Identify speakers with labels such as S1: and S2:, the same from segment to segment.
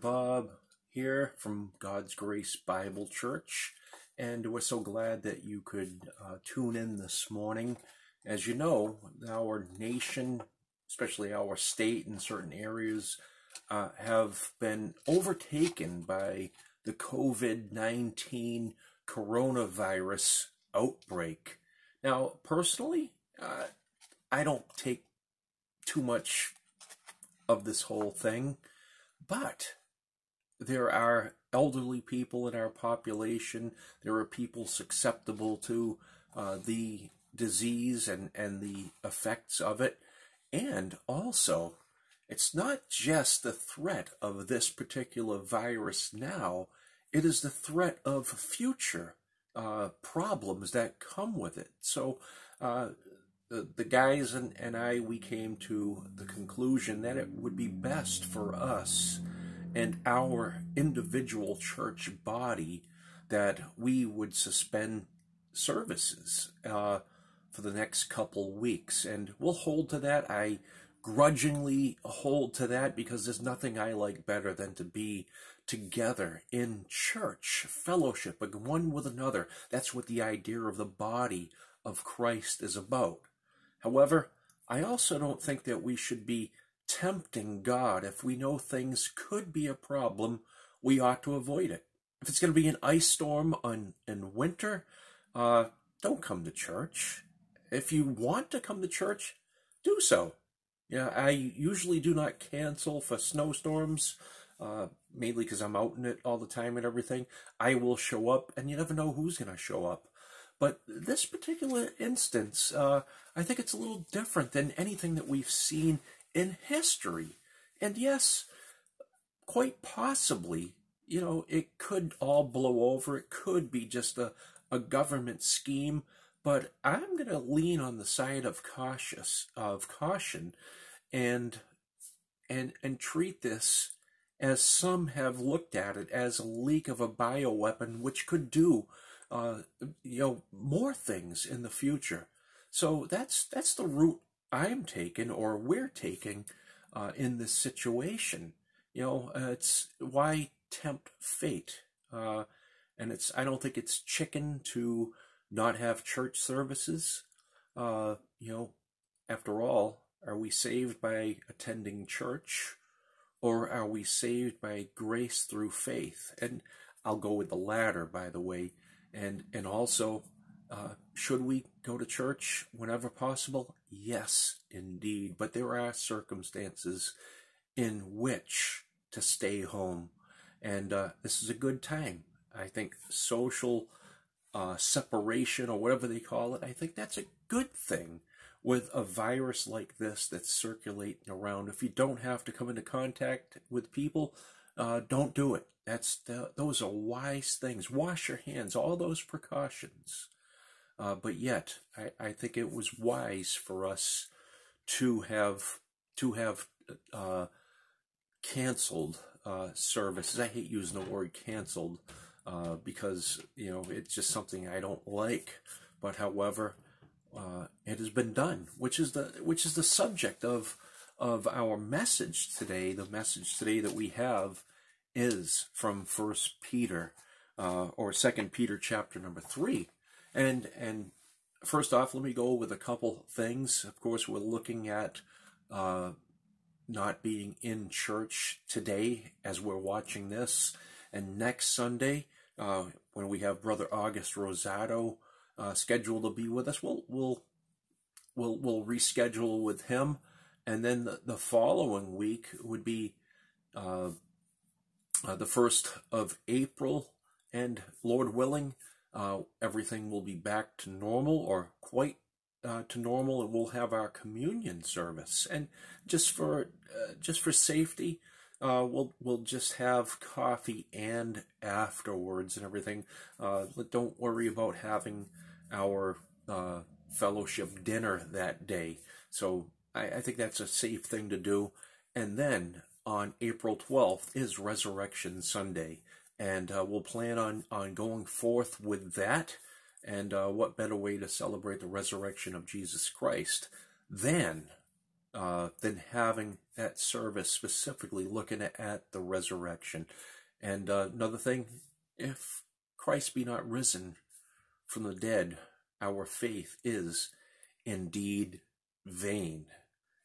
S1: Bob here from God's Grace Bible Church, and we're so glad that you could uh, tune in this morning. As you know, our nation, especially our state in certain areas, uh, have been overtaken by the COVID 19 coronavirus outbreak. Now, personally, uh, I don't take too much of this whole thing. But there are elderly people in our population. There are people susceptible to uh, the disease and, and the effects of it. And also, it's not just the threat of this particular virus now, it is the threat of future uh, problems that come with it. So, uh, the, the guys and, and I, we came to the conclusion that it would be best for us and our individual church body that we would suspend services uh, for the next couple weeks. And we'll hold to that. I grudgingly hold to that because there's nothing I like better than to be together in church, fellowship, one with another. That's what the idea of the body of Christ is about. However, I also don't think that we should be tempting God. If we know things could be a problem, we ought to avoid it. If it's going to be an ice storm on, in winter, uh, don't come to church. If you want to come to church, do so. Yeah, I usually do not cancel for snowstorms, uh, mainly because I'm out in it all the time and everything. I will show up, and you never know who's going to show up. But this particular instance, uh, I think it's a little different than anything that we've seen in history. And yes, quite possibly, you know, it could all blow over. It could be just a, a government scheme. But I'm going to lean on the side of cautious of caution, and and and treat this as some have looked at it as a leak of a bioweapon, which could do uh, you know, more things in the future. So that's that's the route I'm taking, or we're taking, uh, in this situation. You know, uh, it's why tempt fate, uh, and it's I don't think it's chicken to not have church services. Uh, you know, after all, are we saved by attending church, or are we saved by grace through faith? And I'll go with the latter, by the way and and also uh, should we go to church whenever possible yes indeed but there are circumstances in which to stay home and uh, this is a good time i think social uh, separation or whatever they call it i think that's a good thing with a virus like this that's circulating around if you don't have to come into contact with people uh, don't do it. That's the, those are wise things. Wash your hands, all those precautions. Uh, but yet, I, I think it was wise for us to have to have uh, canceled uh, services. I hate using the word canceled uh, because you know it's just something I don't like. But however, uh, it has been done, which is the which is the subject of of our message today, the message today that we have is from First Peter uh, or Second Peter chapter number three, and and first off, let me go with a couple things. Of course, we're looking at uh, not being in church today as we're watching this, and next Sunday uh, when we have Brother August Rosado uh, scheduled to be with us, we'll we'll we'll we'll reschedule with him. And then the, the following week would be uh, uh, the first of April, and Lord willing, uh, everything will be back to normal or quite uh, to normal, and we'll have our communion service. And just for uh, just for safety, uh, we'll we'll just have coffee and afterwards and everything. Uh, don't worry about having our fellowship dinner that day. So I, I think that's a safe thing to do. And then on April 12th is Resurrection Sunday. And uh, we'll plan on, on going forth with that. And uh, what better way to celebrate the resurrection of Jesus Christ than
S2: uh, than having that service specifically looking at the resurrection. And uh, another thing, if Christ be not risen from the dead, our faith is indeed vain.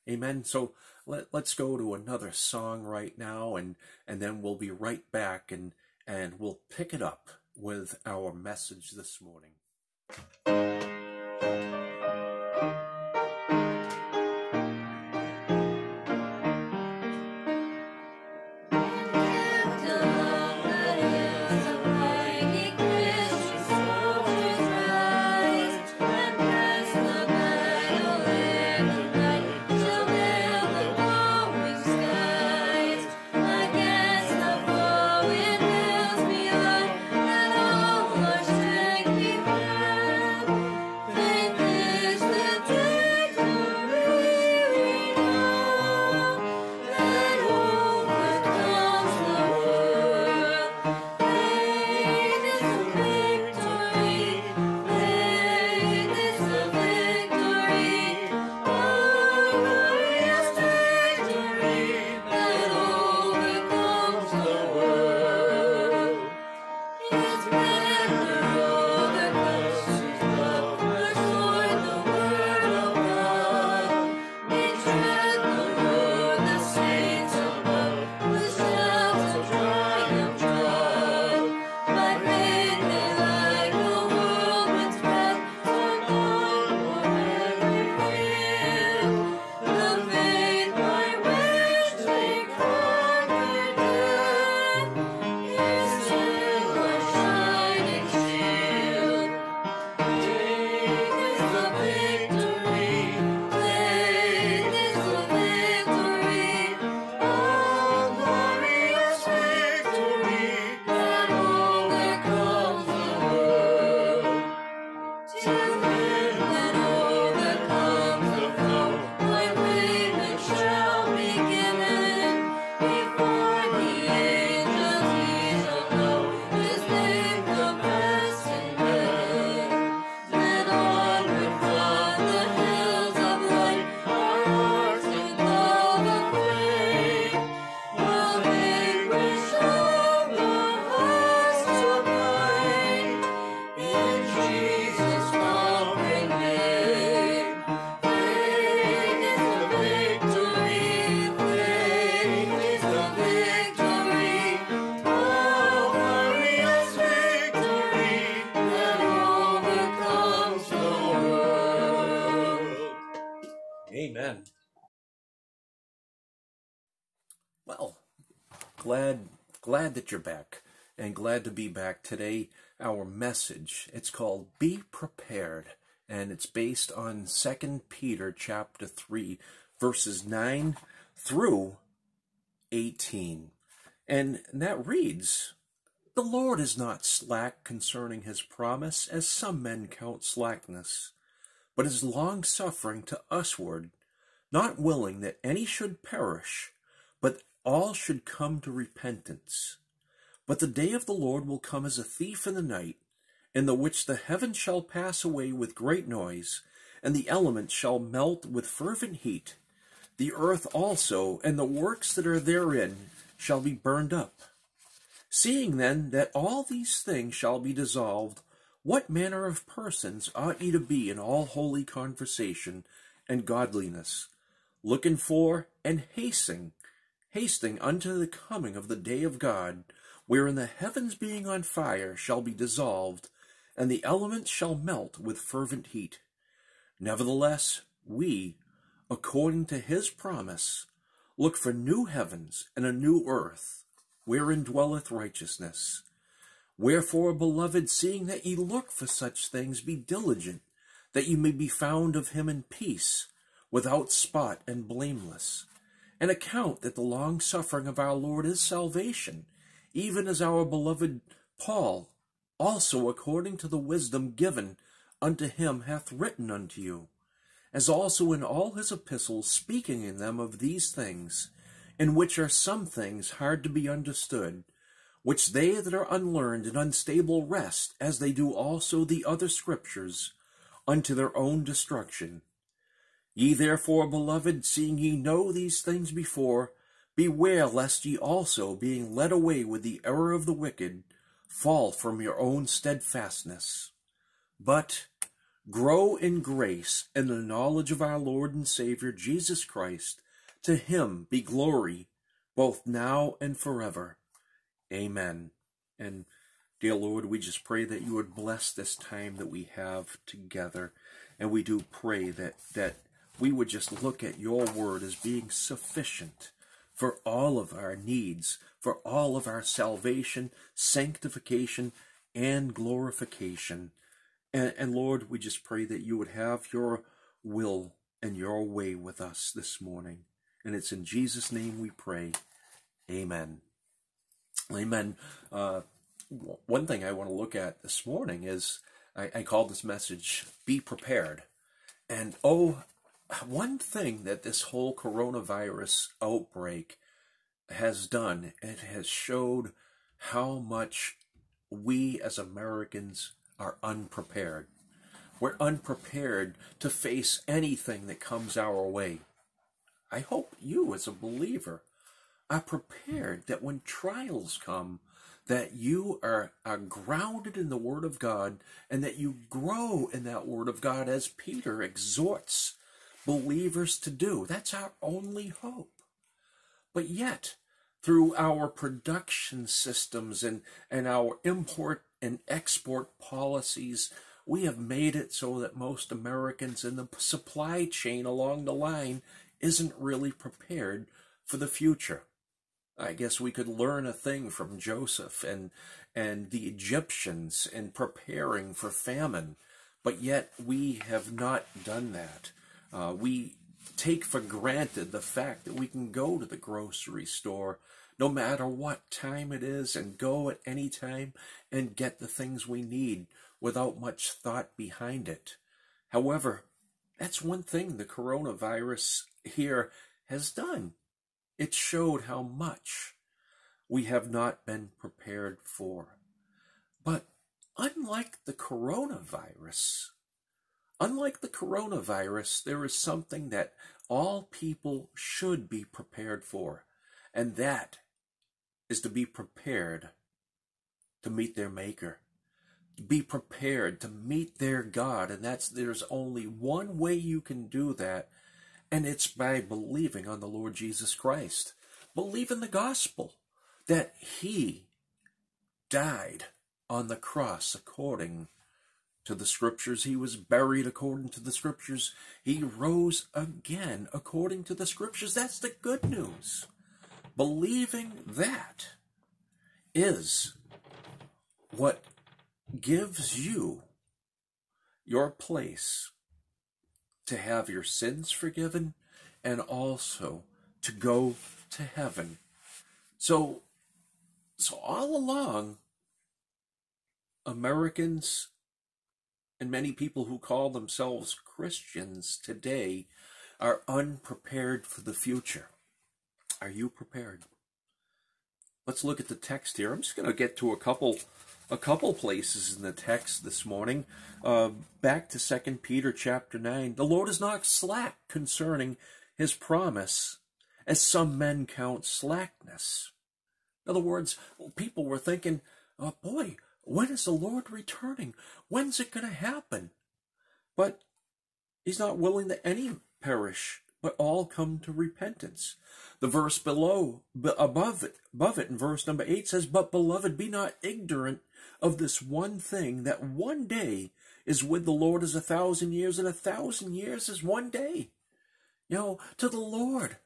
S2: Amen. So let, let's go to another song right now and, and then we'll be right back and, and we'll pick it up with our message this morning. Glad glad that you're back and glad to be back today. Our message, it's called Be Prepared and it's based on 2 Peter chapter 3 verses 9 through 18. And that reads, The Lord is not slack concerning his promise, as some men count slackness, but is long-suffering to usward, not willing that any should perish, but all should come to repentance. But the day of the Lord will come as a thief in the night, in the which the heavens shall pass away with great noise, and the elements shall melt with fervent heat. The earth also, and the works that are therein, shall be burned up. Seeing then that all these things shall be dissolved, what manner of persons ought ye to be in all holy conversation and godliness, looking for and hastening hasting unto the coming of the day of God, wherein the heavens being on fire shall be dissolved, and the elements shall melt with fervent heat. Nevertheless, we, according to his promise, look for new heavens and a new earth, wherein dwelleth righteousness. Wherefore, beloved, seeing that ye look for such things, be diligent, that ye may be found of him in peace, without spot and blameless and account that the long suffering of our Lord is salvation, even as our beloved Paul also according to the wisdom given unto him hath written unto you, as also in all his epistles speaking in them of these things, in which are some things hard to be understood, which they that are unlearned and unstable wrest, as they do also the other scriptures, unto their own destruction
S1: Ye therefore, beloved, seeing ye know these things before, beware lest ye also, being led away with the error of the wicked, fall from your own steadfastness. But grow in grace and the knowledge of our Lord and Savior Jesus Christ. To him be glory, both now and forever. Amen. And dear Lord, we just pray that you would bless this time that we have together. And we do pray that, that we would just look at your word as being sufficient for all of our needs, for all of our salvation, sanctification, and glorification. And, and, Lord, we just pray that you would have your will and your way with us this morning. And it's in Jesus' name we pray. Amen. Amen. Uh, one thing I want to look at this morning is I, I called this message Be Prepared. And oh, one thing that this whole coronavirus outbreak has done, it has showed how much we as Americans are unprepared. We're unprepared to face anything that comes our way. I hope you, as a believer, are prepared that when trials come, that you are, are grounded in the Word of God and that you grow in that Word of God as Peter exhorts believers to do. That's our only hope. But yet, through our production systems and, and our import and export policies, we have made it so that most Americans in the supply chain along the line isn't really prepared for the future. I guess we could learn a thing from Joseph and and the Egyptians in preparing for famine, but yet we have not done that. Uh, we take for granted the fact that we can go to the grocery store no matter what time it is and go at any time and get the things we need without much thought behind it. However, that's one thing the coronavirus here has done. It showed how much we have not been prepared for. But unlike the coronavirus, Unlike the coronavirus, there is something that all people should be prepared for, and that is to be prepared to meet their Maker. Be prepared to meet their God, and that's there's only one way you can do that, and it's by believing on the Lord Jesus Christ. Believe in the gospel that He died on the cross according to the scriptures. He was buried according to the scriptures. He rose again according to the scriptures. That's the good news. Believing that is what gives you your place to have your sins forgiven and also to go to heaven. So so all along Americans and many people who call themselves Christians today are unprepared for the future. Are you prepared? Let's look at the text here. I'm just going to get to a couple a couple places in the text this morning. Uh, back to Second Peter chapter 9. The Lord is not slack concerning his promise, as some men count slackness. In other words, people were thinking, oh boy, when is the Lord returning? When's it going to happen? But he's not willing that any perish, but all come to repentance. The verse below, above it, above it in verse number 8 says, But beloved, be not ignorant of this one thing, that one day is with the Lord as a thousand years, and a thousand years is one day. You know, to the Lord,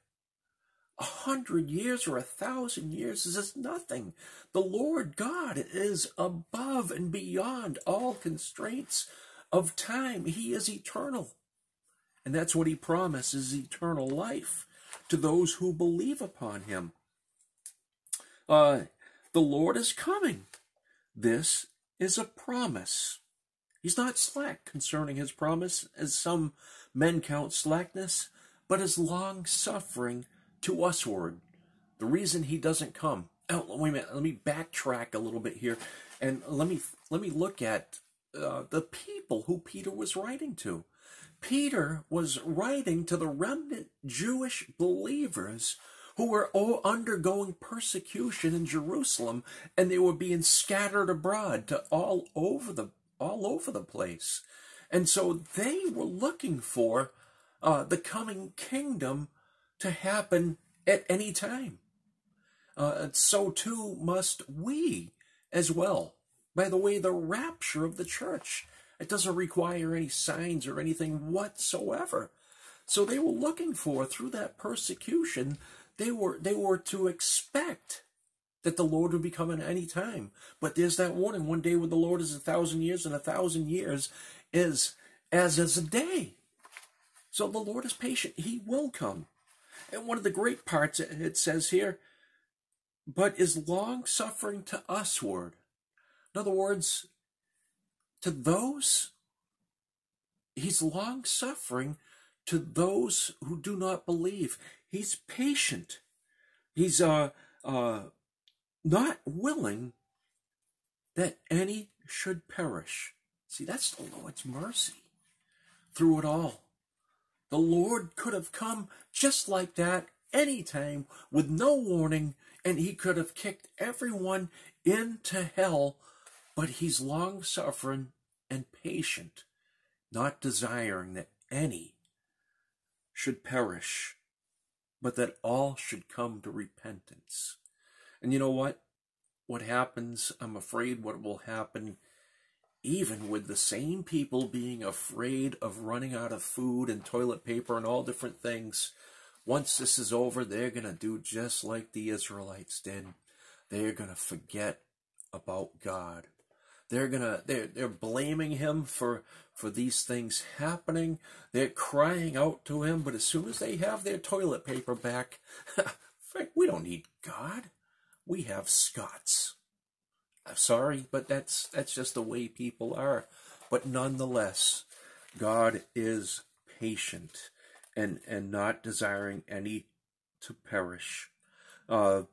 S1: a hundred years or a thousand years is nothing. The Lord God is above and beyond all constraints of time. He is eternal. And that's what he promises eternal life to those who believe upon him. Uh, the Lord is coming. This is a promise. He's not slack concerning his promise, as some men count slackness, but is long suffering to usward. The reason he doesn't come. Oh, wait a minute. Let me backtrack a little bit here, and let me let me look at uh, the people who Peter was writing to. Peter was writing to the remnant Jewish believers who were all undergoing persecution in Jerusalem and they were being scattered abroad to all over the all over the place. And so they were looking for uh, the coming kingdom to happen at any time. Uh, so too must we as well. By the way, the rapture of the church. It doesn't require any signs or anything whatsoever. So they were looking for through that persecution, they were they were to expect that the Lord would be coming at any time. But there's that warning: one day with the Lord is a thousand years, and a thousand years is as is a day. So the Lord is patient; He will come. And one of the great parts it says here, but is long suffering to usward. In other words, to those, he's long suffering to those who do not believe. He's patient. He's uh, uh, not willing that any should perish. See, that's the Lord's mercy through it all. The Lord could have come just like that anytime with no warning, and he could have kicked everyone into hell, but he's long suffering and patient, not desiring that any should perish, but that all should come to repentance. And you know what? What happens, I'm afraid what will happen even with the same people being afraid of running out of food and toilet paper and all different things, once this is over, they're going to do just like the Israelites did. They're going to forget about God. They're to they're they're blaming him for for these things happening. They're crying out to him, but as soon as they have their toilet paper back, we don't need God. We have Scott's. I'm sorry, but that's that's just the way people are. But nonetheless, God is patient and and not desiring any to perish. Uh,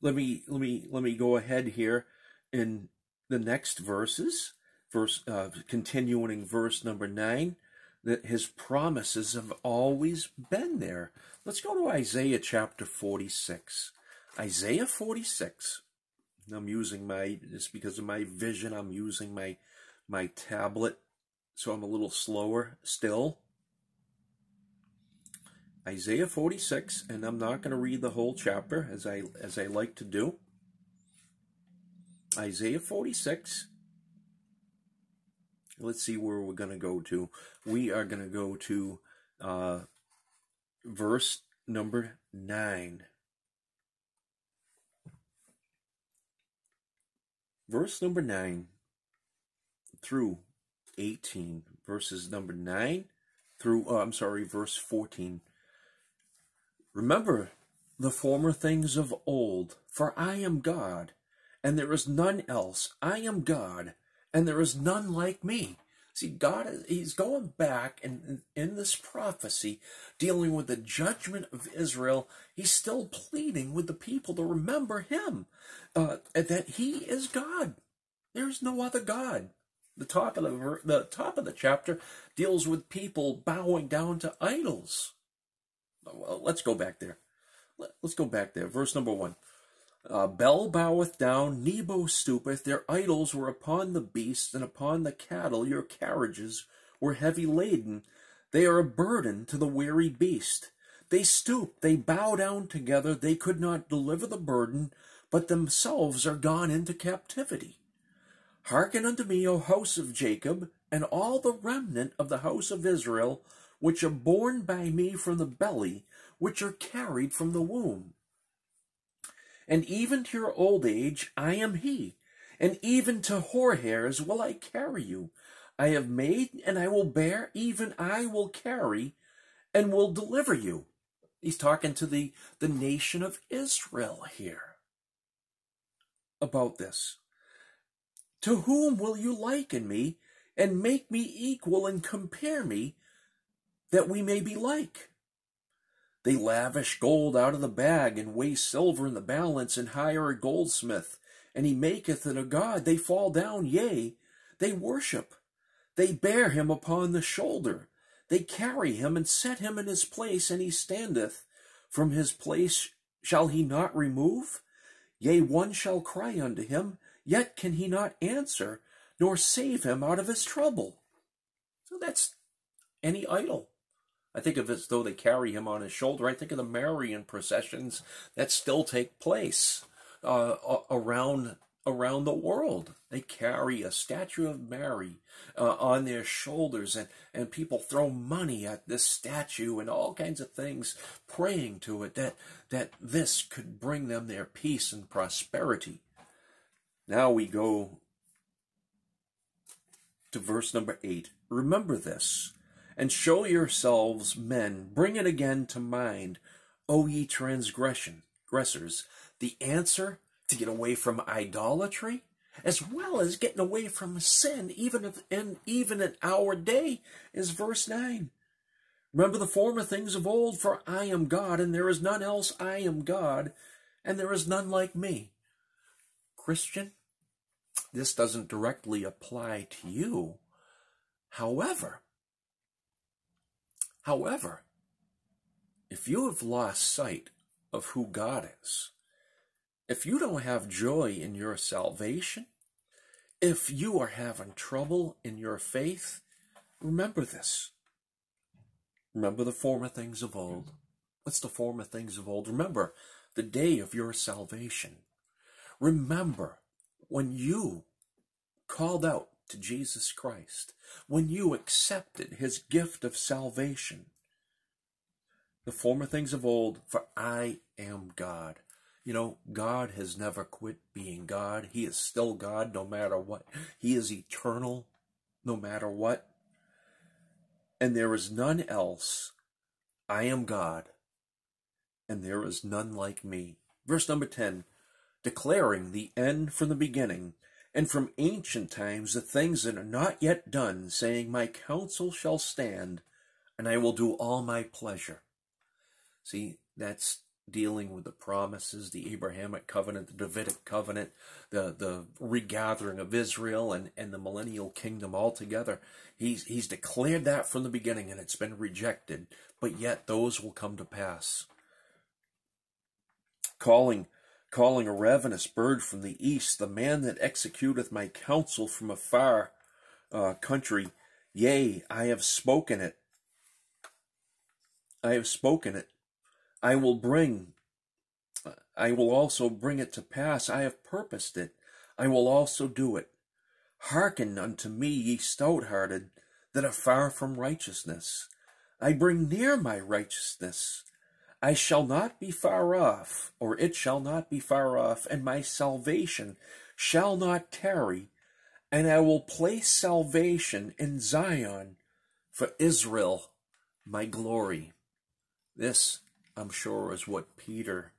S1: let me let me let me go ahead here in the next verses. Verse uh, continuing verse number nine that his promises have always been there. Let's go to Isaiah chapter 46. Isaiah 46. I'm using my, just because of my vision, I'm using my, my tablet, so I'm a little slower still. Isaiah 46, and I'm not going to read the whole chapter as I, as I like to do. Isaiah 46. Let's see where we're going to go to. We are going to go to uh, verse number 9. Verse number 9 through 18, verses number 9 through, oh, I'm sorry, verse 14. Remember the former things of old, for I am God, and there is none else. I am God, and there is none like me. See, God, he's going back and in this prophecy, dealing with the judgment of Israel, he's still pleading with the people to remember him, uh, that he is God. There's no other God. The top of the, the top of the chapter deals with people bowing down to idols. Well, let's go back there. Let's go back there. Verse number one. Uh, Bel boweth down, Nebo stoopeth, their idols were upon the beasts and upon the cattle, your carriages were heavy laden. They are a burden to the weary beast. They stoop, they bow down together, they could not deliver the burden, but themselves are gone into captivity. Hearken unto me, O house of Jacob, and all the remnant of the house of Israel, which are born by me from the belly, which are carried from the womb and even to your old age I am he, and even to hoar hairs will I carry you. I have made and I will bear, even I will carry and will deliver you. He's talking to the, the nation of Israel here about this. To whom will you liken me and make me equal and compare me that we may be like? They lavish gold out of the bag, and weigh silver in the balance, and hire a goldsmith, and he maketh it a god. They fall down, yea, they worship. They bear him upon the shoulder. They carry him and set him in his place, and he standeth. From his place shall he not remove? Yea, one shall cry unto him, yet can he not answer, nor save him out of his trouble. So that's any idol. I think of it as though they carry him on his shoulder. I think of the Marian processions that still take place uh, around around the world. They carry a statue of Mary uh, on their shoulders, and, and people throw money at this statue and all kinds of things, praying to it that, that this could bring them their peace and prosperity. Now we go to verse number 8. Remember this, and show yourselves men, bring it again to mind, O ye transgression, aggressors. The answer to get away from idolatry, as well as getting away from sin, even if, even in our day, is verse 9. Remember the former things of old, for I am God, and there is none else. I am God, and there is none like me. Christian, this doesn't directly apply to you. However, however, if you have lost sight of who God is, if you don't have joy in your salvation, if you are having trouble in your faith, remember this. Remember the former things of old. What's the former things of old? Remember the day of your salvation. Remember when you called out to Jesus Christ, when you accepted his gift of salvation. The former things of old, for I am God. You know, God has never quit being God. He is still God no matter what. He is eternal no matter what. And there is none else. I am God, and there is none like me. Verse number 10 declaring the end from the beginning, and from ancient times the things that are not yet done, saying, My counsel shall stand, and I will do all my pleasure. See, that's dealing with the promises, the Abrahamic covenant, the Davidic covenant, the, the regathering of Israel and, and the millennial kingdom altogether. He's, he's declared that from the beginning and it's been rejected, but yet those will come to pass. Calling, calling a ravenous bird from the east, the man that executeth my counsel from a far uh, country, yea, I have spoken it. I have spoken it I will bring, I will also bring it to pass. I have purposed it. I will also do it. Hearken unto me, ye stout hearted, that are far from righteousness. I bring near my righteousness. I shall not be far off, or it shall not be far off, and my salvation shall not tarry, and I will place salvation in Zion for Israel, my glory. This I'm sure is what Peter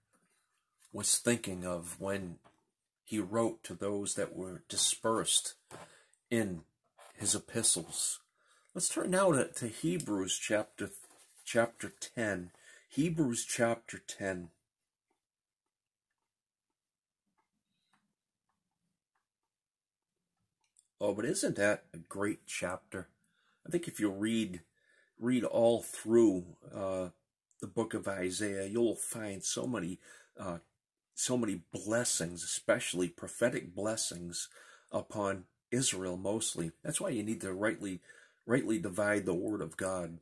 S1: was thinking of when he wrote to those that were dispersed in his epistles. Let's turn now to, to Hebrews chapter chapter 10. Hebrews chapter 10. Oh, but isn't that a great chapter? I think if you read read all through uh, the book of Isaiah, you'll find so many, uh, so many blessings, especially prophetic blessings upon Israel mostly. That's why you need to rightly, rightly divide the word of God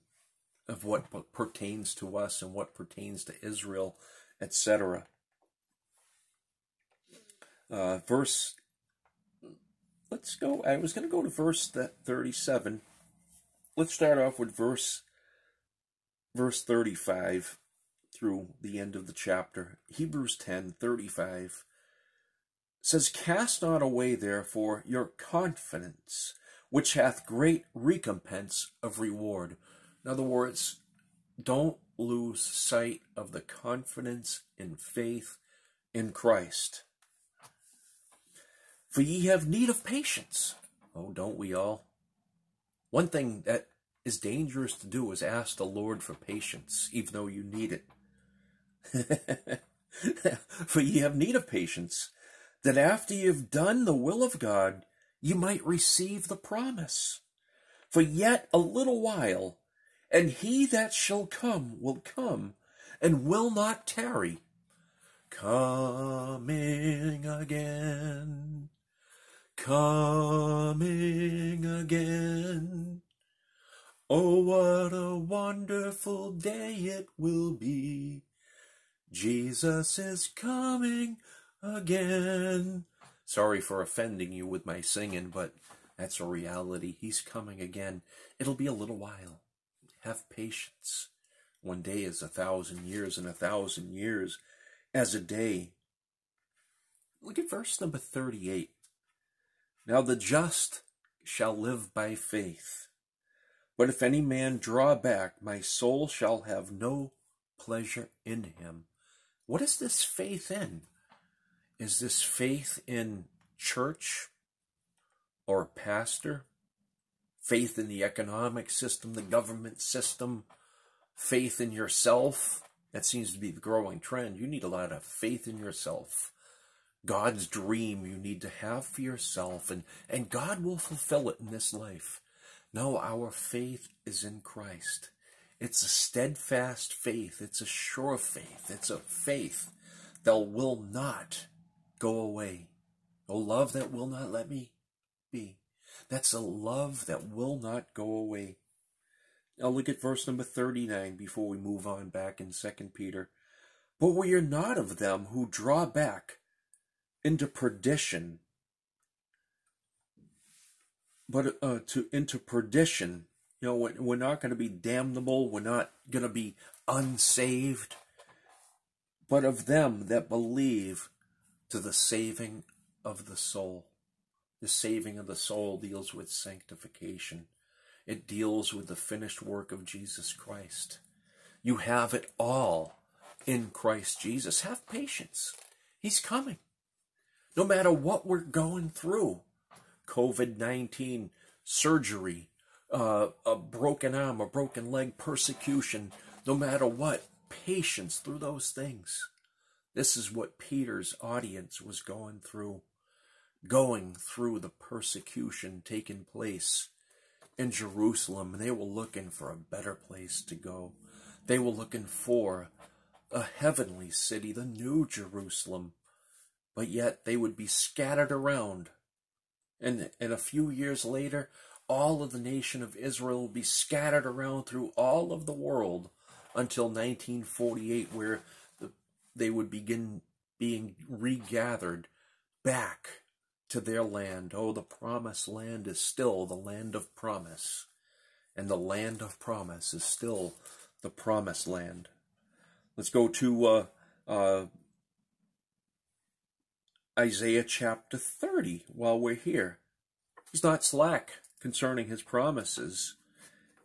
S1: of what pertains to us and what pertains to Israel, etc. Uh, verse, let's go. I was going to go to verse 37. Let's start off with verse verse 35 through the end of the chapter, Hebrews 10 35 says, Cast not away, therefore, your confidence, which hath great recompense of reward. In other words, don't lose sight of the confidence and faith in Christ. For ye have need of patience. Oh, don't we all? One thing that is dangerous to do is ask the Lord for patience, even though you need it. for ye have need of patience, that after you've done the will of God, you might receive the promise. For yet a little while, and he that shall come will come, and will not tarry. Coming again, coming again. Oh, what a wonderful day it will be. Jesus is coming again. Sorry for offending you with my singing, but that's a reality. He's coming again. It'll be a little while. Have patience. One day is a thousand years, and a thousand years as a day. Look at verse number 38. Now the just shall live by faith. But if any man draw back, my soul shall have no pleasure in him. What is this faith in? Is this faith in church or pastor? Faith in the economic system, the government system? Faith in yourself? That seems to be the growing trend. You need a lot of faith in yourself. God's dream you need to have for yourself, and, and God will fulfill it in this life. No, our faith is in Christ. It's a steadfast faith. It's a sure faith. It's a faith that will not go away. A love that will not let me be. That's a love that will not go away. Now look at verse number 39 before we move on back in 2 Peter. But we are not of them who draw back into perdition, but uh, to into perdition. You know, we're not going to be damnable. We're not going to be unsaved, but of them that believe to the saving of the soul. The saving of the soul deals with sanctification. It deals with the finished work of Jesus Christ. You have it all in Christ Jesus. Have patience. He's coming. No matter what we're going through COVID 19, surgery, uh, a broken arm, a broken leg, persecution, no matter what, patience through those things. This is what Peter's audience was going through, going through the persecution taking place in Jerusalem. And they were looking for a better place to go. They were looking for a heavenly city, the new Jerusalem. But yet they would be scattered around. And, and a few years later, all of the nation of Israel will be scattered around through all of the world until 1948, where the, they would begin being regathered back to their land. Oh, the promised land is still the land of promise. And the land of promise is still the promised land. Let's go to uh, uh, Isaiah chapter 30 while we're here. He's not slack concerning his promises,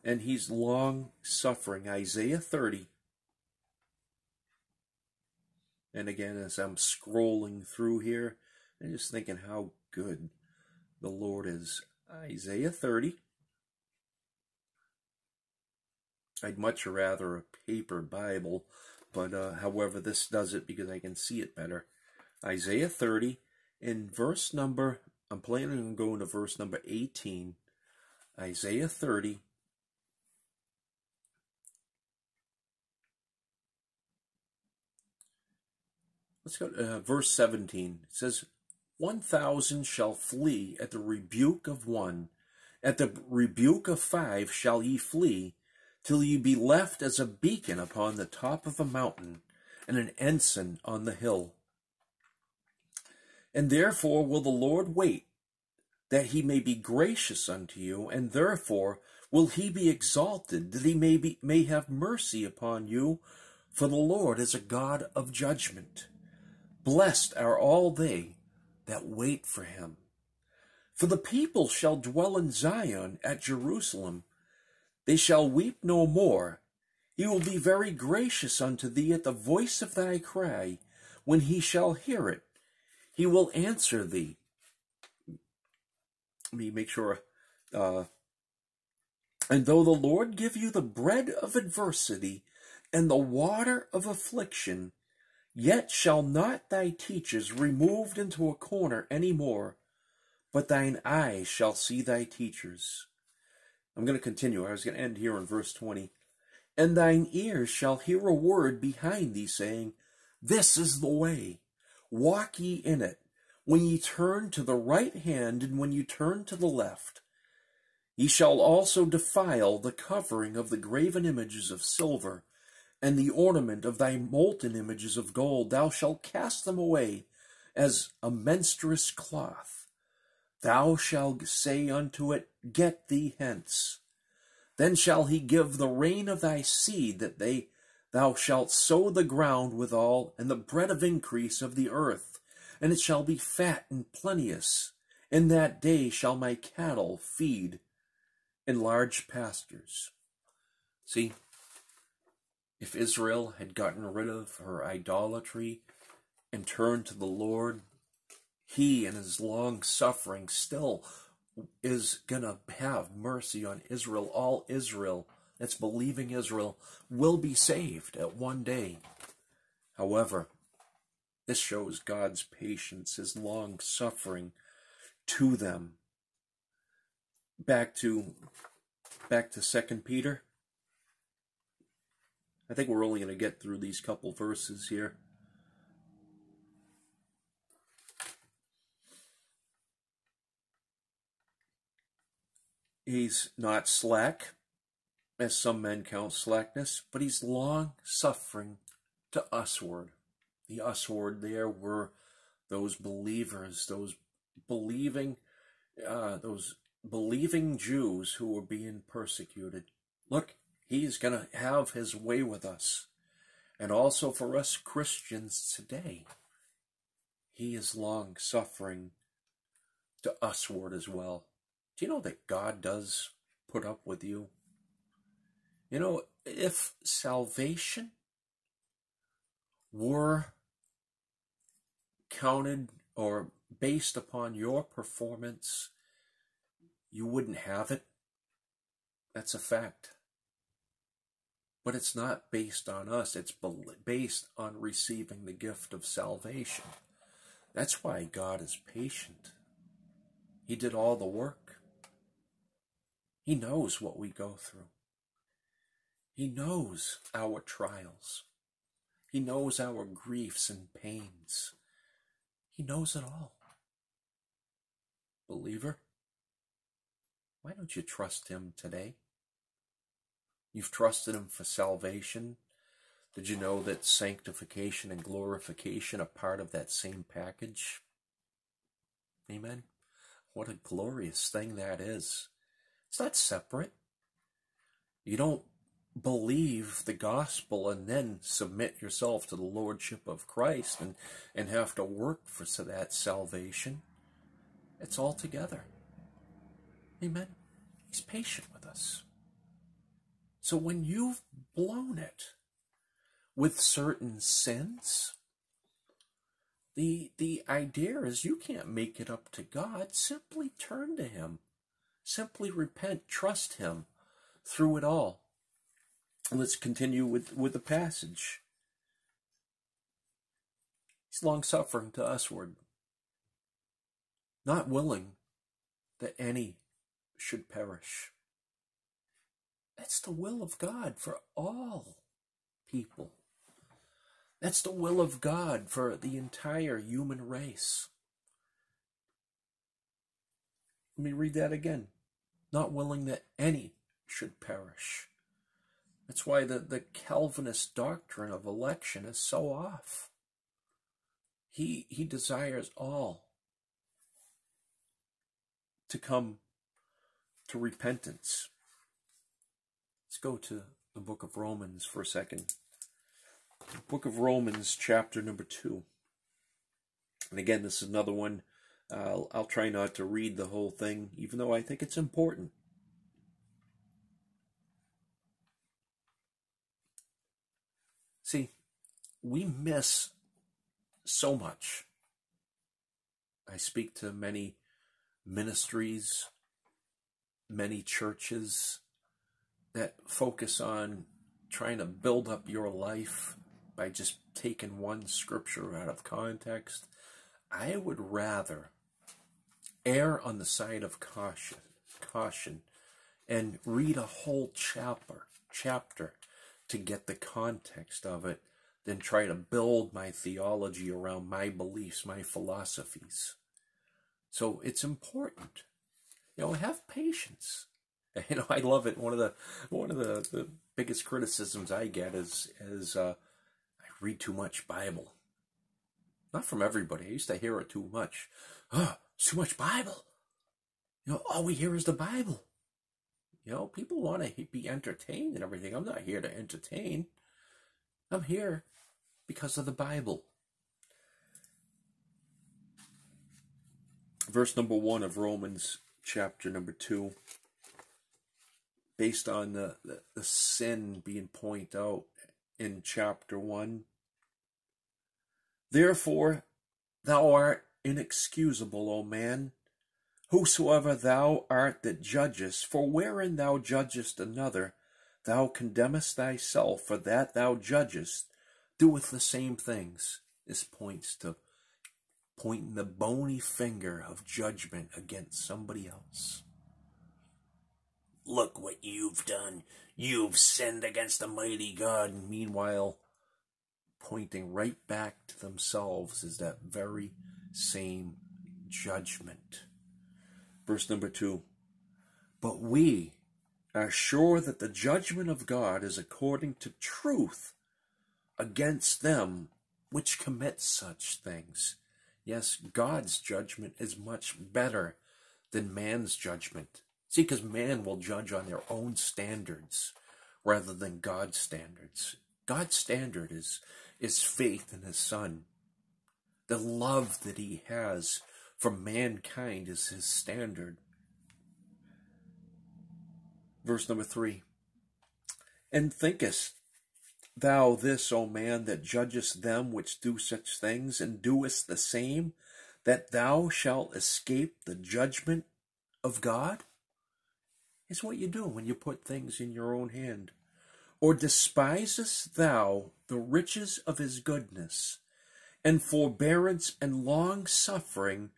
S1: and he's long suffering. Isaiah 30, and again, as I'm scrolling through here, I'm just thinking how good the Lord is. Isaiah 30. I'd much rather a paper Bible, but uh, however, this does it because I can see it better. Isaiah 30, in verse number, I'm planning on going to verse number 18. Isaiah 30, Let's go to uh, verse 17. It says, 1,000 shall flee at the rebuke of one, at the rebuke of five shall ye flee, till ye be left as a beacon upon the top of a mountain, and an ensign on the hill. And therefore will the Lord wait, that he may be gracious unto you, and therefore will he be exalted, that he may, be, may have mercy upon you, for the Lord is a God of judgment. Blessed are all they that wait for him. For the people shall dwell in Zion at Jerusalem. They shall weep no more. He will be very gracious unto thee at the voice of thy cry. When he shall hear it, he will answer thee. Let me make sure. Uh, and though the Lord give you the bread of adversity and the water of affliction, Yet shall not thy teachers removed into a corner any more, but thine eyes shall see thy teachers. I'm going to continue. I was going to end here in verse 20. And thine ears shall hear a word behind thee saying, This is the way, walk ye in it. When ye turn to the right hand and when ye turn to the left, ye shall also defile the covering of the graven images of silver, and the ornament of thy molten images of gold. Thou shalt cast them away as a menstruous cloth. Thou shalt say unto it, Get thee hence. Then shall he give the rain of thy seed, that they thou shalt sow the ground withal, and the bread of increase of the earth, and it shall be fat and plenteous. In that day shall my cattle feed in large pastures. See, if Israel had gotten rid of her idolatry and turned to the Lord, he in his long suffering still is going to have mercy on Israel. All Israel that's believing Israel will be saved at one day. However, this shows God's patience, his long suffering to them. Back to back to second Peter. I think we're only going to get through these couple verses here. He's not slack, as some men count slackness, but he's long suffering to usward. The usward there were those believers, those believing, uh, those believing Jews who were being persecuted. Look, he's going to have his way with us. And also for us Christians today, he is long suffering to usward as well. Do you know that God does put up with you? You know, if salvation were counted or based upon your performance, you wouldn't have it. That's a fact. But it's not based on us, it's based on receiving the gift of salvation. That's why God is patient. He did all the work. He knows what we go through. He knows our trials. He knows our griefs and pains. He knows it all. Believer, why don't you trust Him today? You've trusted Him for salvation. Did you know that sanctification and glorification are part of that same package? Amen. What a glorious thing that is. It's not separate. You don't believe the gospel and then submit yourself to the lordship of Christ and, and have to work for that salvation. It's all together. Amen. He's patient with us. So when you've blown it with certain sins, the the idea is you can't make it up to God. Simply turn to Him. Simply repent. Trust Him through it all. Let's continue with, with the passage. He's long suffering to usward, not willing that any should perish. That's the will of God for all people. That's the will of God for the entire human race. Let me read that again. Not willing that any should perish. That's why the, the Calvinist doctrine of election is so off. He, he desires all to come to repentance. Let's go to the book of Romans for a second. Book of Romans, chapter number two. And again, this is another one. I'll try not to read the whole thing, even though I think it's important. See, we miss so much. I speak to many ministries, many churches that focus on trying to build up your life by just taking one scripture out of context. I would rather err on the side of caution, caution and read a whole chapter chapter to get the context of it than try to build my theology around my beliefs, my philosophies. So it's important. You know, have patience. You know, I love it. One of the one of the, the biggest criticisms I get is is uh, I read too much Bible. Not from everybody. I used to hear it too much. Oh, too much Bible. You know, all we hear is the Bible. You know, people want to be entertained and everything. I'm not here to entertain. I'm here because of the Bible. Verse number one of Romans chapter number two, based on the, the, the sin being pointed out in chapter one. Therefore, thou art inexcusable, O man, whosoever thou art that judgest, for wherein thou judgest another, thou condemnest thyself, for that thou judgest doeth the same things. This points to pointing the bony finger of judgment against somebody else. Look what you've done. You've sinned against the mighty God. And meanwhile, pointing right back to themselves is that very same judgment. Verse number two. But we are sure that the judgment of God is according to truth against them which commit such things. Yes, God's judgment is much better than man's judgment. See, because man will judge on their own standards rather than God's standards. God's standard is, is faith in his son. The love that he has for mankind is his standard. Verse number three. And thinkest thou this, O man, that judgest them which do such things, and doest the same, that thou shalt escape the judgment of God? Is what you do when you put things in your own hand. Or despisest thou the riches of his goodness, and forbearance and long suffering,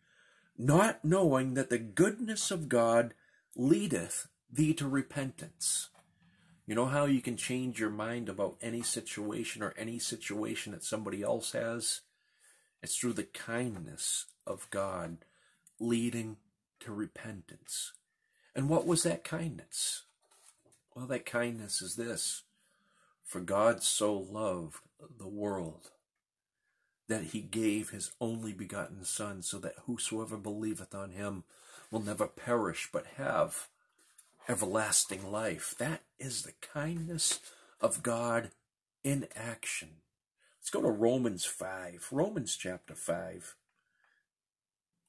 S1: not knowing that the goodness of God leadeth thee to repentance? You know how you can change your mind about any situation or any situation that somebody else has? It's through the kindness of God leading to repentance. And what was that kindness? Well, that kindness is this For God so loved the world that he gave his only begotten Son, so that whosoever believeth on him will never perish but have everlasting life. That is the kindness of God in action. Let's go to Romans 5. Romans chapter 5.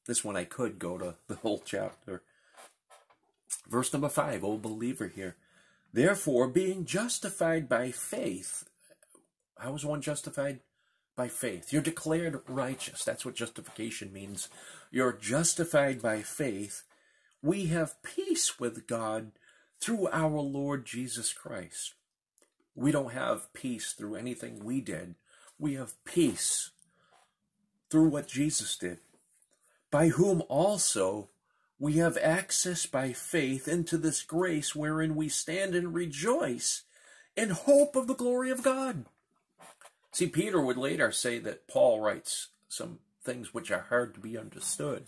S1: This one I could go to the whole chapter. Verse number 5, O believer here. Therefore, being justified by faith, how is one justified? By faith. You're declared righteous. That's what justification means. You're justified by faith we have peace with God through our Lord Jesus Christ. We don't have peace through anything we did. We have peace through what Jesus did, by whom also we have access by faith into this grace wherein we stand and rejoice in hope of the glory of God. See, Peter would later say that Paul writes some things which are hard to be understood.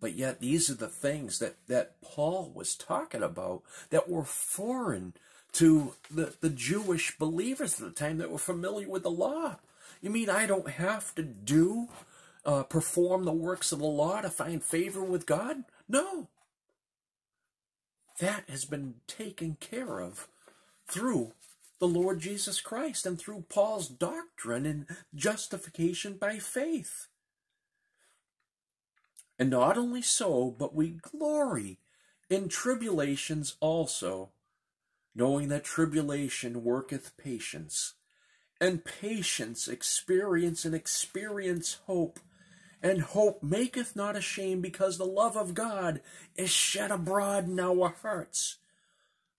S1: But yet these are the things that, that Paul was talking about that were foreign to the, the Jewish believers at the time that were familiar with the law. You mean I don't have to do, uh, perform the works of the law to find favor with God? No. That has been taken care of through the Lord Jesus Christ and through Paul's doctrine and justification by faith. And not only so, but we glory in tribulations also, knowing that tribulation worketh patience, and patience experience, and experience hope, and hope maketh not ashamed, because the love of God is shed abroad in our hearts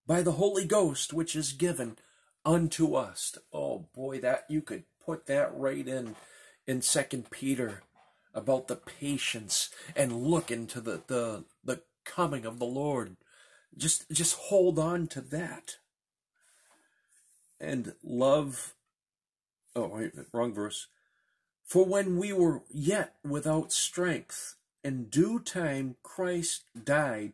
S1: by the Holy Ghost, which is given unto us. Oh boy, that you could put that right in in Second Peter about the patience and look into the, the, the coming of the Lord. Just just hold on to that. And love oh wrong verse. For when we were yet without strength, in due time Christ died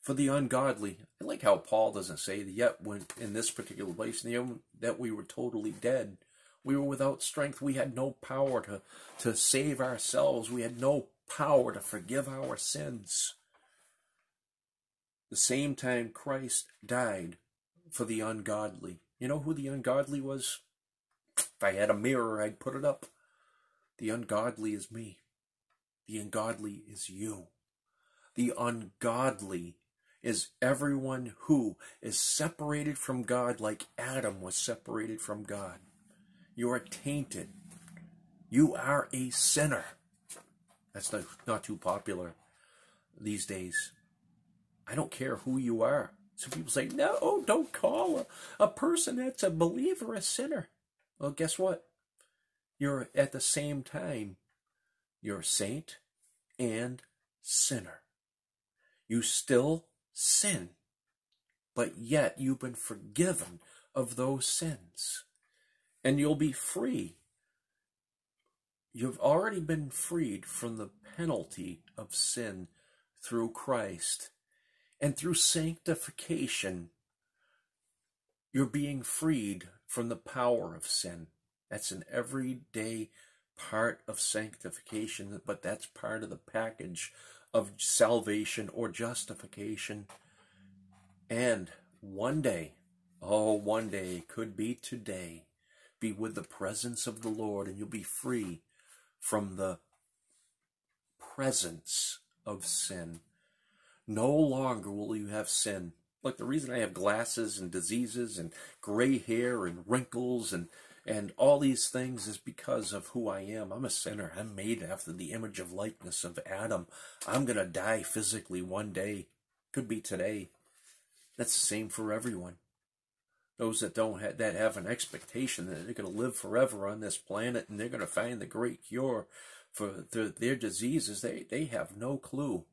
S1: for the ungodly. I like how Paul doesn't say that yet when in this particular place that we were totally dead. We were without strength. We had no power to, to save ourselves. We had no power to forgive our sins. The same time Christ died for the ungodly. You know who the ungodly was? If I had a mirror, I'd put it up. The ungodly is me. The ungodly is you. The ungodly is everyone who is separated from God like Adam was separated from God. You are tainted. You are a sinner. That's not, not too popular these days. I don't care who you are. Some people say, no, don't call a, a person that's a believer a sinner. Well, guess what? You're at the same time, you're a saint and sinner. You still sin, but yet you've been forgiven of those sins and you'll be free. You've already been freed from the penalty of sin through Christ. And through sanctification, you're being freed from the power of sin. That's an everyday part of sanctification, but that's part of the package of salvation or justification. And one day, oh, one day, could be today, be with the presence of the Lord and you'll be free from the presence of sin. No longer will you have sin. Like the reason I have glasses and diseases and gray hair and wrinkles and and all these things is because of who I am. I'm a sinner. I'm made after the image of likeness of Adam. I'm going to die physically one day. Could be today. That's the same for everyone those that don't have, that have an expectation that they're going to live forever on this planet and they're going to find the great cure for their, their diseases, they, they have no clue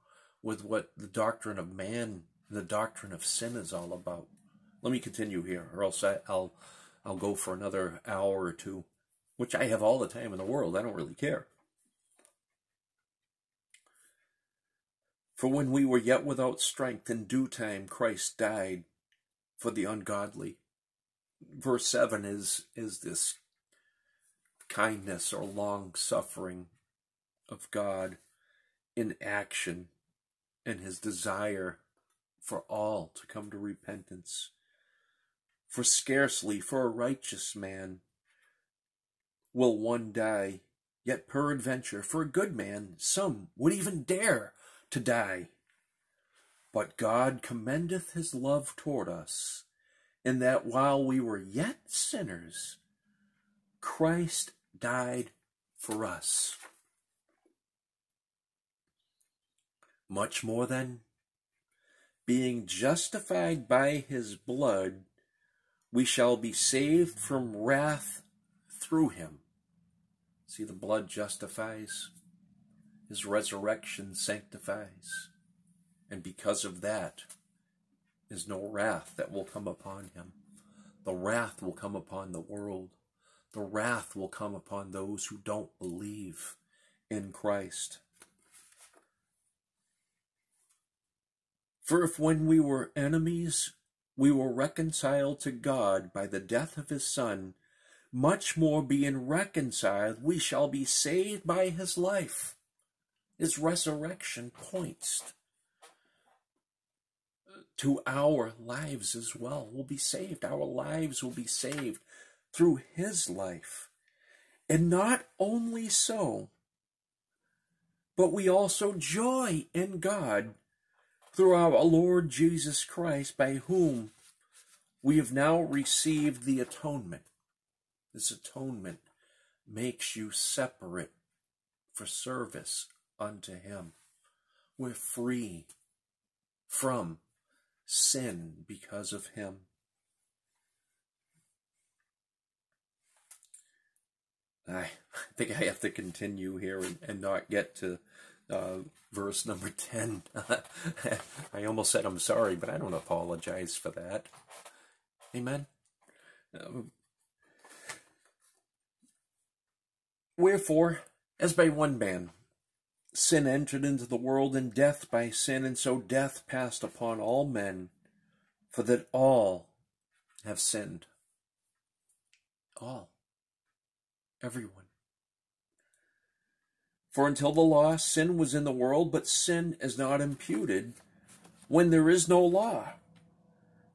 S1: with what the doctrine of man, the doctrine of sin is all about. Let me continue here, or else I, I'll I'll go for another hour or two, which I have all the time in the world. I don't really care. For when we were yet without strength, in due time Christ died for the ungodly verse 7 is is this kindness or long suffering of God in action and his desire for all to come to repentance. For scarcely for a righteous man will one die, yet peradventure for a good man some would even dare to die. But God commendeth his love toward us, in that while we were yet sinners, Christ died for us. Much more than being justified by his blood, we shall be saved from wrath through him. See, the blood justifies, his resurrection sanctifies. And because of that, is no wrath that will come upon him. The wrath will come upon the world. The wrath will come upon those who don't believe in Christ. For if when we were enemies, we were reconciled to God by the death of his Son, much more being reconciled, we shall be saved by his life. His resurrection points to our lives as well. We'll be saved. Our lives will be saved through his life. And not only so, but we also joy in God through our Lord Jesus Christ, by whom we have now received the atonement. This atonement makes you separate for service unto him. We're free from sin because of him. I think I have to continue here and, and not get to uh, verse number 10. I almost said I'm sorry, but I don't apologize for that. Amen. Um, Wherefore, as by one man sin entered into the world, and death by sin, and so death passed upon all men, for that all have sinned. All. Everyone. For until the law, sin was in the world, but sin is not imputed when there is no law.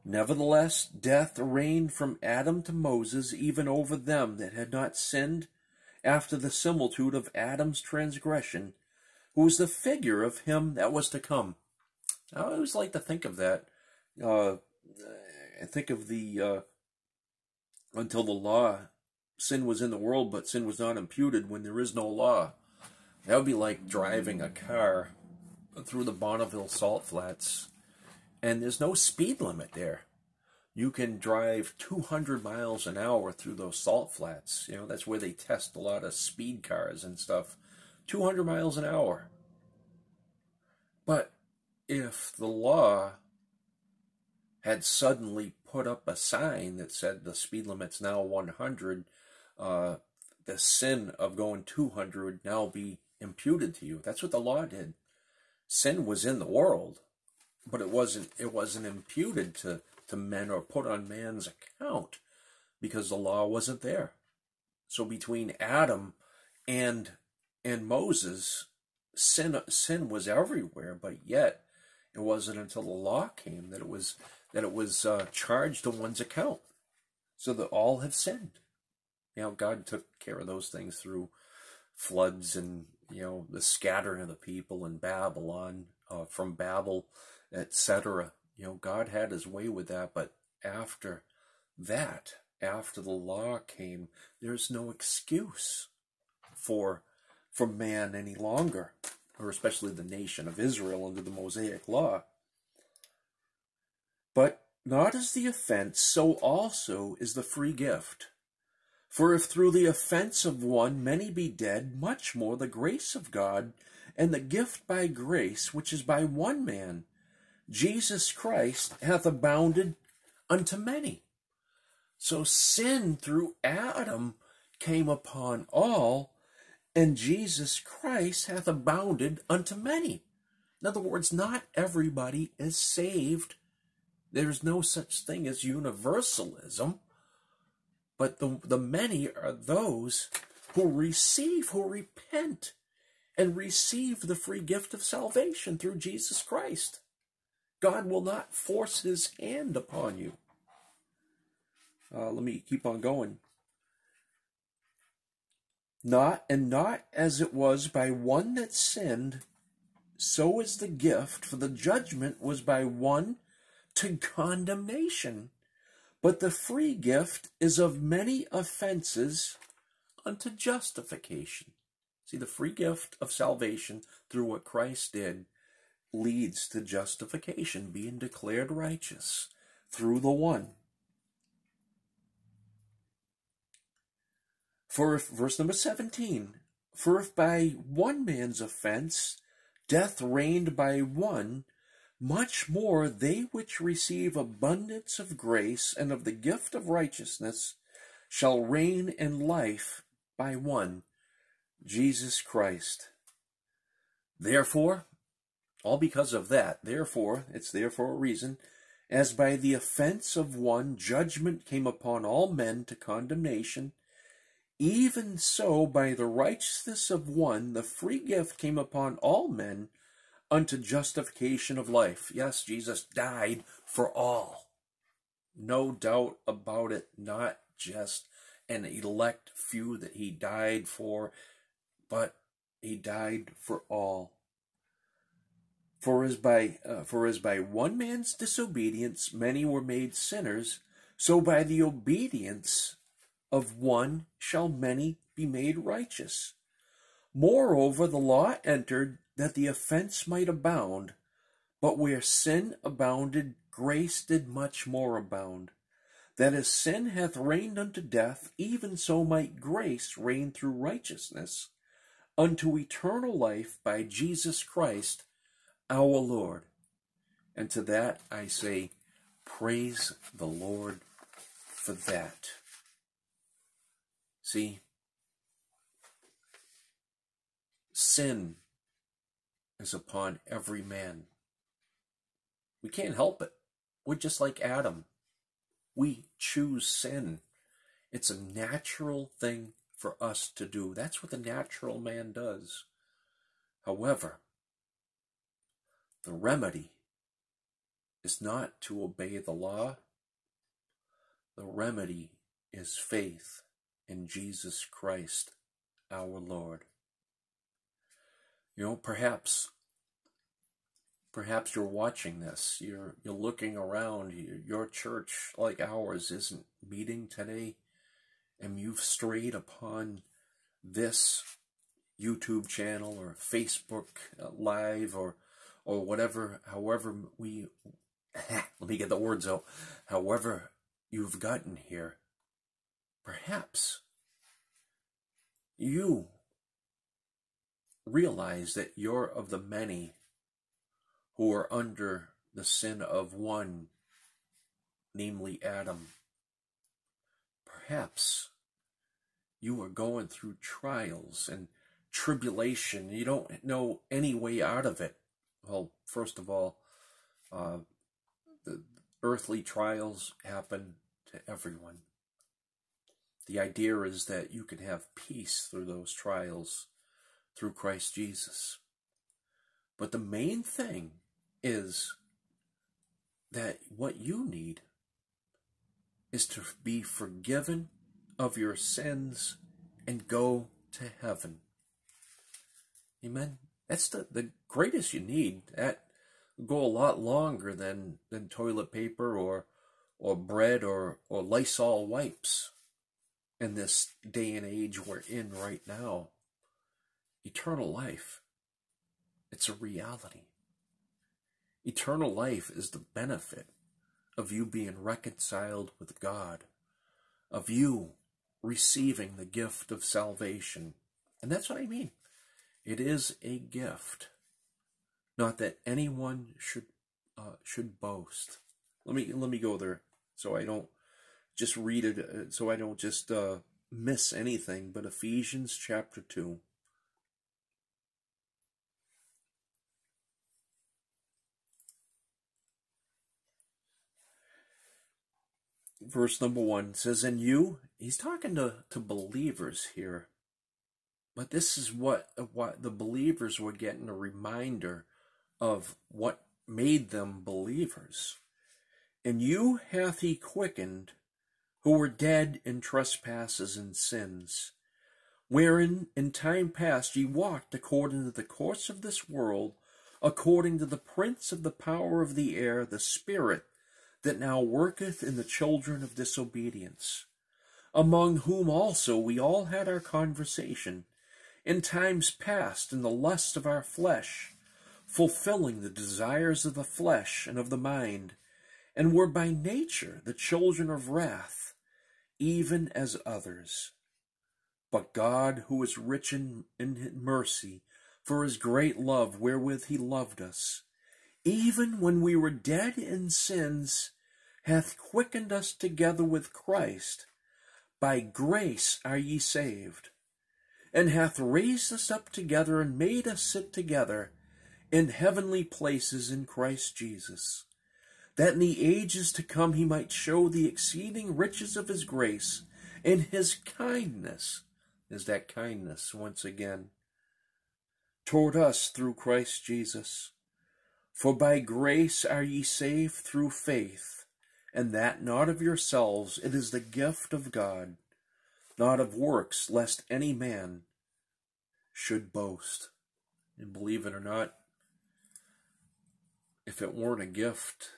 S1: Nevertheless, death reigned from Adam to Moses, even over them that had not sinned, after the similitude of Adam's transgression, who was the figure of him that was to come. I always like to think of that. Uh, I think of the uh, until the law, sin was in the world, but sin was not imputed when there is no law. That would be like driving a car through the Bonneville Salt Flats, and there's no speed limit there. You can drive 200 miles an hour through those salt flats. You know, that's where they test a lot of speed cars and stuff. 200 miles an hour. But if the law had suddenly put up a sign that said the speed limit's now 100, uh, the sin of going 200 would now be imputed to you. That's what the law did. Sin was in the world, but it wasn't it wasn't imputed to, to men or put on man's account because the law wasn't there. So between Adam and and Moses, sin sin was everywhere, but yet it wasn't until the law came that it was that it was uh, charged on one's account, so that all have sinned. You know, God took care of those things through floods and you know the scattering of the people in Babylon uh, from Babel, etc. You know, God had His way with that, but after that, after the law came, there's no excuse for for man any longer, or especially the nation of Israel under the Mosaic law. But not as the offense, so also is the free gift. For if through the offense of one many be dead, much more the grace of God and the gift by grace, which is by one man, Jesus Christ, hath abounded unto many. So sin through Adam came upon all, and Jesus Christ hath abounded unto many. In other words, not everybody is saved. There's no such thing as universalism, but the, the many are those who receive, who repent, and receive the free gift of salvation through Jesus Christ. God will not force his hand upon you. Uh, let me keep on going. Not and not as it was by one that sinned, so is the gift, for the judgment was by one to condemnation. But the free gift is of many offenses unto justification. See, the free gift of salvation through what Christ did leads to justification, being declared righteous through the one. For if, verse number 17, for if by one man's offense death reigned by one, much more they which receive abundance of grace and of the gift of righteousness shall reign in life by one, Jesus Christ. Therefore, all because of that, therefore, it's there for a reason, as by the offense of one judgment came upon all men to condemnation, even so, by the righteousness of one, the free gift came upon all men unto justification of life. Yes, Jesus died for all. No doubt about it, not just an elect few that he died for, but he died for all. For as by uh, for as by one man's disobedience many were made sinners, so by the obedience of one shall many be made righteous. Moreover, the law entered that the offense might abound, but where sin abounded, grace did much more abound. That as sin hath reigned unto death, even so might grace reign through righteousness unto eternal life by Jesus Christ our Lord. And to that I say, Praise the Lord for that. See, sin is upon every man. We can't help it. We're just like Adam. We choose sin. It's a natural thing for us to do. That's what the natural man does. However, the remedy is not to obey the law. The remedy is faith in Jesus Christ, our Lord. You know, perhaps perhaps you're watching this, you're you're looking around, your church like ours isn't meeting today and you've strayed upon this YouTube channel or Facebook uh, live or or whatever however we let me get the words out however you've gotten here perhaps you realize that you're of the many who are under the sin of one, namely Adam. Perhaps you are going through trials and tribulation. You don't know any way out of it. Well, first of all, uh, the earthly trials happen to everyone. The idea is that you can have peace through those trials through Christ Jesus. But the main thing is that what you need is to be forgiven of your sins and go to heaven. Amen. That's the, the greatest you need. That go a lot longer than, than toilet paper or or bread or, or Lysol wipes in this day and age we're in right now eternal life. It's a reality. Eternal life is the benefit of you being reconciled with God, of you receiving the gift of salvation. And that's what I mean. It is a gift. Not that anyone should uh, should boast. Let me let me go there so I don't just read it uh, so I don't just uh, miss anything. But Ephesians chapter two. Verse number one says, And you, he's talking to, to believers here. But this is what, what the believers were getting a reminder of what made them believers. And you hath he quickened who were dead in trespasses and sins, wherein in time past ye walked according to the course of this world, according to the prince of the power of the air, the spirit that now worketh in the children of disobedience, among whom also we all had our conversation in times past in the lust of our flesh, fulfilling the desires of the flesh and of the mind, and were by nature the children of wrath, even as others. But God, who is rich in, in mercy, for his great love wherewith he loved us, even when we were dead in sins, hath quickened us together with Christ. By grace are ye saved, and hath raised us up together and made us sit together in heavenly places in Christ Jesus, that in the ages to come he might show the exceeding riches of his grace and his kindness. Is that kindness once again? Toward us through Christ Jesus. For by grace are ye saved through faith and that not of yourselves, it is the gift of God, not of works, lest any man should boast. And believe it or not, if it weren't a gift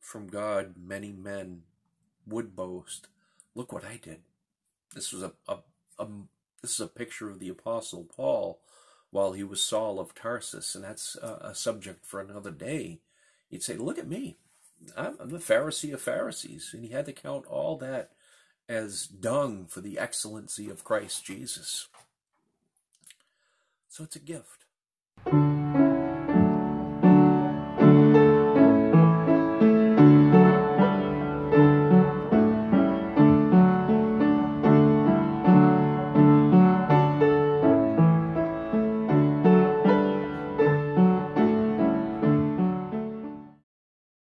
S1: from God, many men would boast. Look what I did. This was a, a, a this is a picture of the apostle Paul while he was Saul of Tarsus, and that's a, subject for another day. He'd say, "Look at me. I'm the Pharisee of Pharisees. And he had to count all that as dung for the excellency of Christ Jesus. So it's a gift.